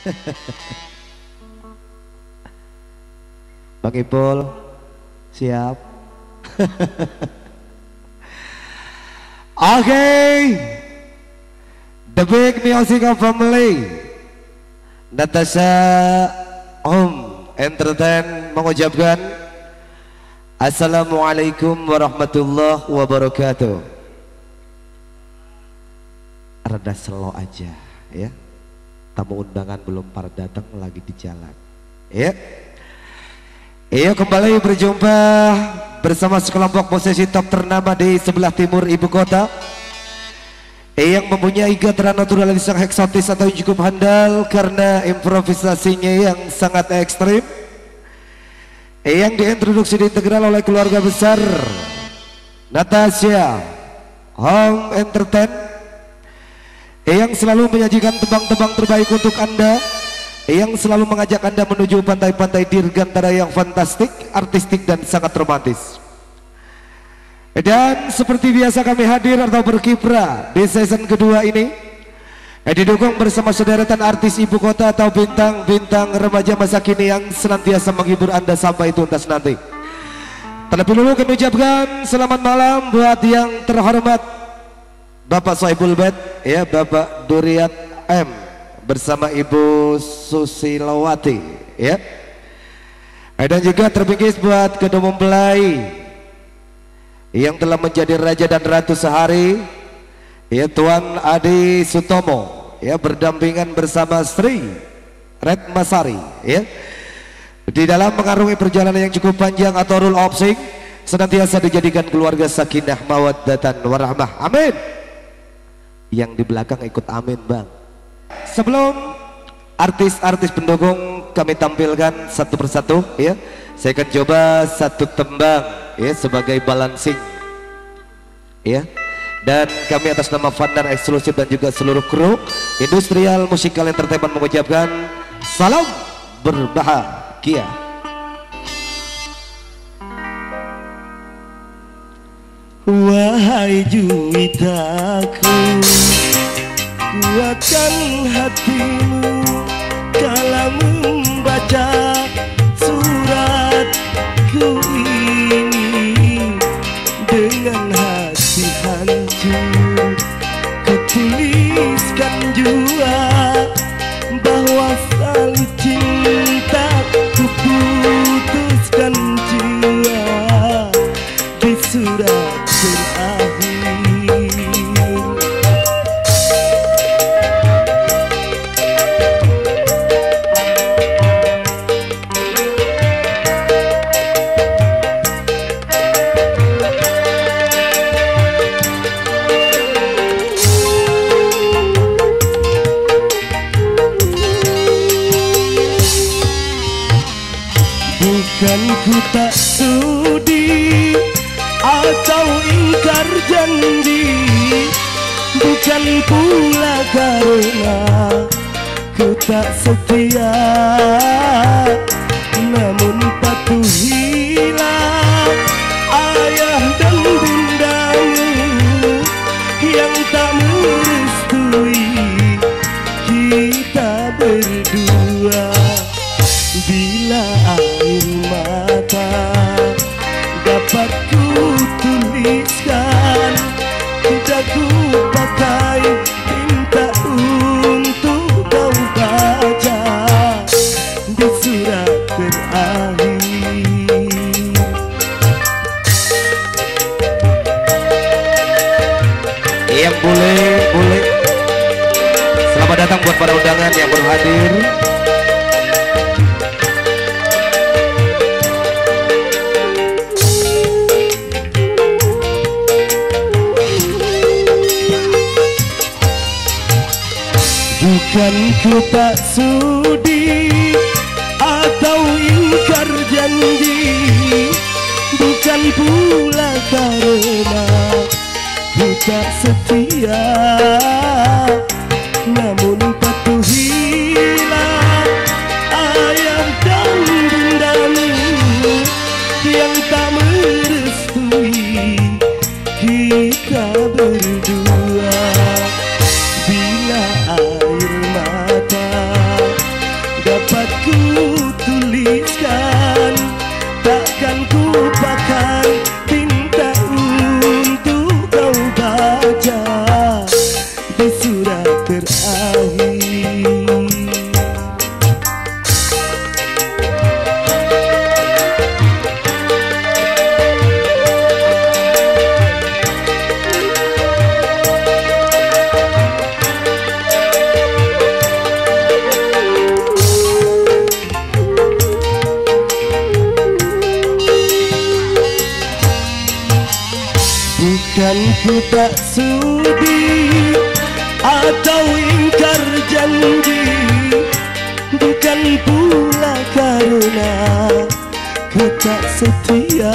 Bang Ipul, siap. Oke, okay. the big music family, Natasha Om Entertain mengucapkan Assalamualaikum warahmatullahi wabarakatuh. Rada slow aja, ya. Tamu undangan belum pada datang lagi di jalan, ya. Iya kembali berjumpa bersama sekelompok posisi top ternama di sebelah timur ibu kota. Yang mempunyai gataran natural yang sangat eksotis atau cukup handal karena improvisasinya yang sangat ekstrim. Yang diintroduksi diintegral oleh keluarga besar Natasha Home Entertain yang selalu menyajikan tebang-tebang terbaik untuk anda yang selalu mengajak Anda menuju pantai-pantai dirgantara yang fantastik, artistik dan sangat romantis. Dan seperti biasa kami hadir atau berkiprah di season kedua ini didukung bersama sederetan artis ibu kota atau bintang-bintang remaja masa kini yang senantiasa menghibur Anda sampai tuntas nanti. Terlebih dulu kami ucapkan selamat malam buat yang terhormat Bapak Soebul Bet, ya Bapak Duriat M bersama Ibu Susilawati ya. Dan juga terbingkis buat Ketua Umum Belai yang telah menjadi raja dan ratu sehari ya Tuan Adi Sutomo ya berdampingan bersama Sri Red Masari ya. Di dalam mengarungi perjalanan yang cukup panjang atau rule of senantiasa dijadikan keluarga sakinah mawaddatan warahmah. Amin. Yang di belakang ikut amin, Bang. Sebelum artis-artis pendukung kami tampilkan satu persatu ya. Saya akan coba satu tembang ya sebagai balancing. Ya. Dan kami atas nama Fandar eksklusif dan juga seluruh kru Industrial Musikal Entertainment mengucapkan salam berbahagia. Wahai juwitaku kuatkan hatimu kala membaca suratku ini. Dengan tak sudi Atau ingkar janji. Bukan pula karena Ku tak setia. Namun patuhilah Ayah dan bundamu Yang tak merestui. Kita berdua yang baru hadir Bukan ku tak sudi Atau ingkar janji. Bukan pula karena Ku tak setia. Namun takkan ku pakai Ku tak sudi Atau ingkar janji Bukan pula karena Ku tak setia